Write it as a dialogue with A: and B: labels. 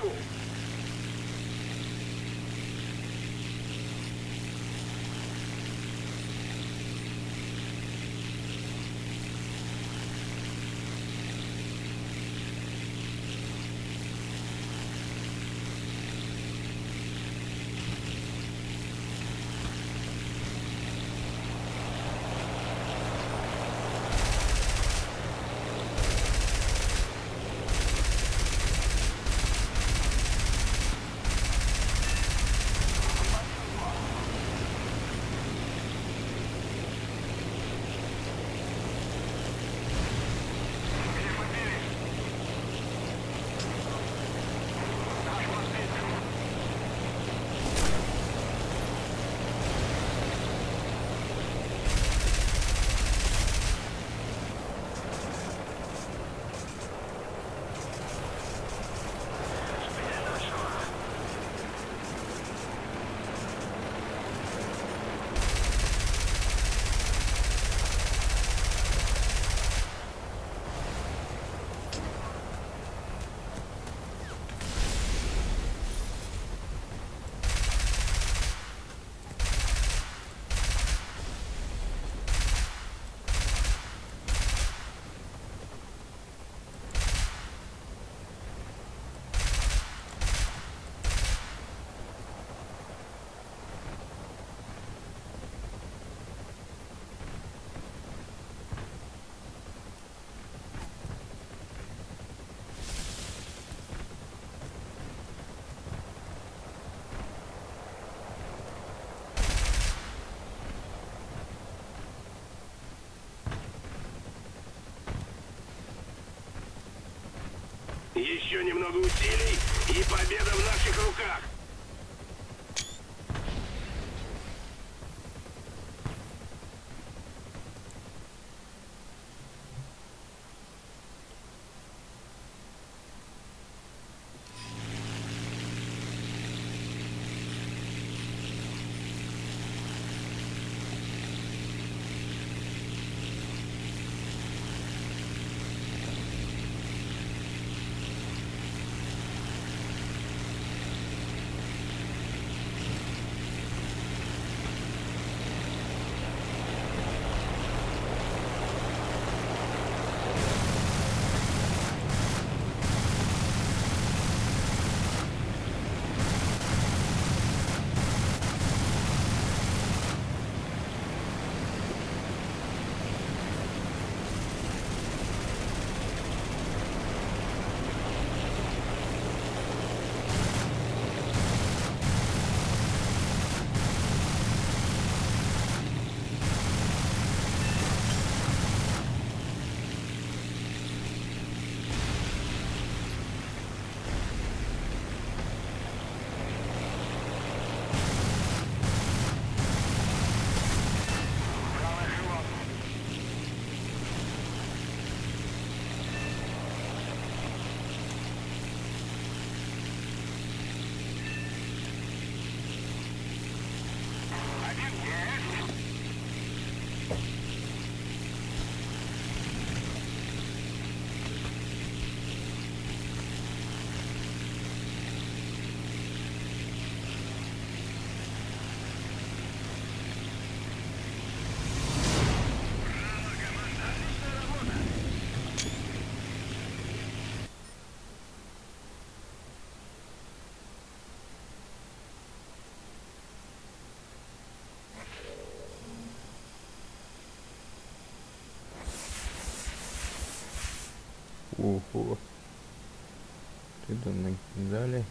A: fuel. Еще немного усилий, и победа в наших руках.
B: Ого. Ты накидали.